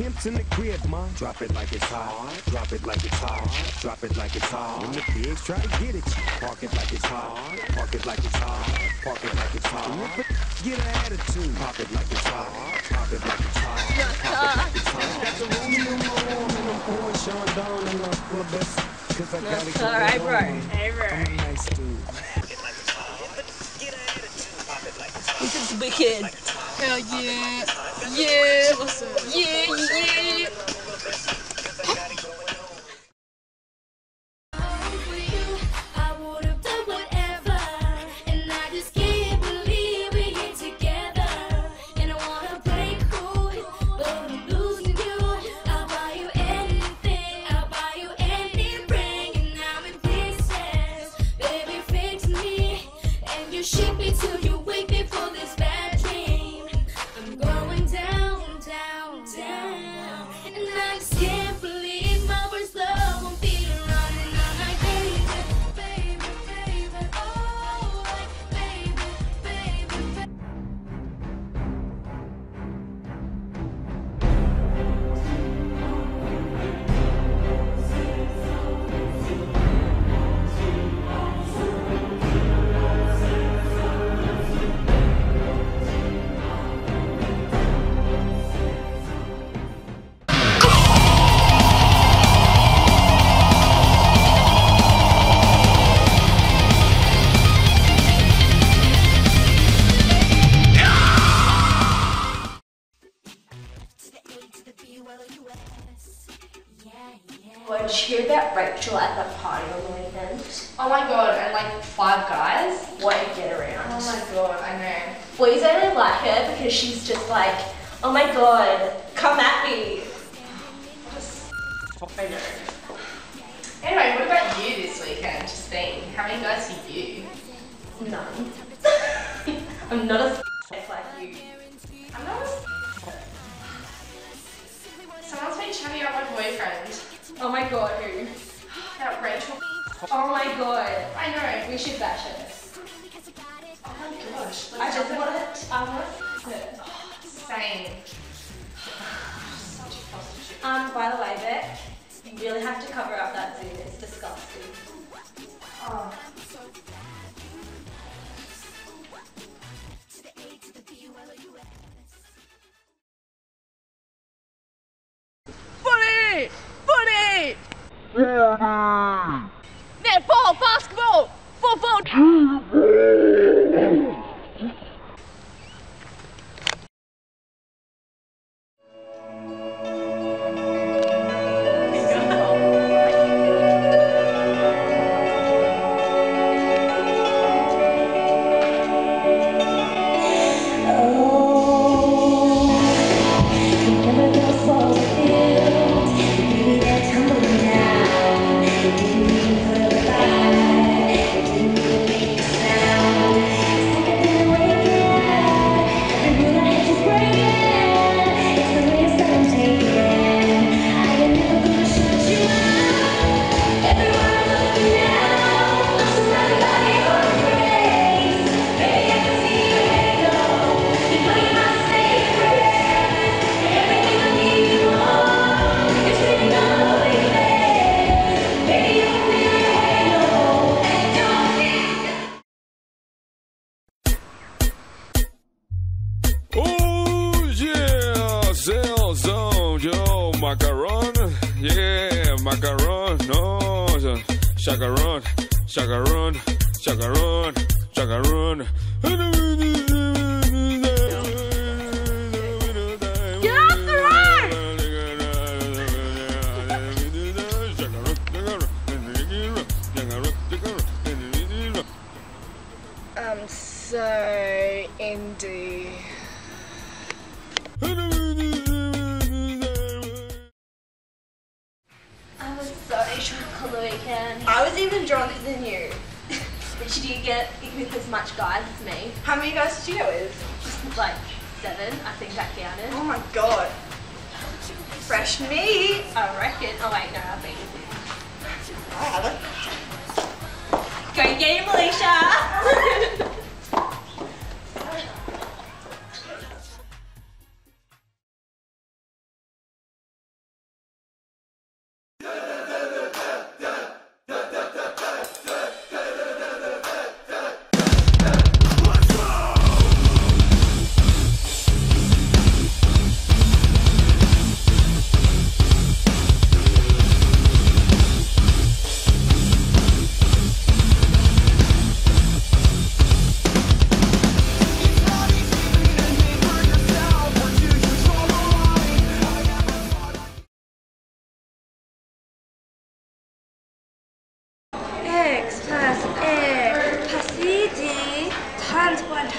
pimps in the crib, ma. Drop it like it's hot. Drop it like it's hot. Drop it like it's hot. When the pigs try to get at you, park it like it's hot. Park it like it's hot. Park it like it's hot. When the get an attitude, pop it like it's hot. Pop it like it's hot. Pop it like it's hot. Got the room in my arm and I'm pouring Sean down and I'm full of best. Cause I got it going All right, bro. on. Hey, bro. I'm a nice dude. This is wicked. Hell yeah. Yeah. Yeah, Rachel at the party on the weekend? Oh my god, and like five guys? What a get around. Oh my god, I know. Boys only like her because she's just like, oh my god, come at me. I know. Anyway, what about you this weekend, Justine? How many guys are you? None. I'm not a like you. I'm not a Someone's been chatting about my boyfriend. Oh my god, who? About Rachel. Oh my god. I know. We should bash her. Oh my gosh. I just want to, I want her. Same. Such a prostitute. Um, by the way, Beck, you really have to cover up that Zoom. It's disgusting. Oh. Footy! Footy! Yeah, macaron, no, chacaron, chacaron, chacaron, chacaron. Even than you. but you didn't get with as much guys as me. How many guys did you go with? Like seven, I think I counted. Oh my god. Fresh meat. I reckon. Oh wait, no, i have think. Wow, Go get it,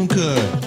Okay.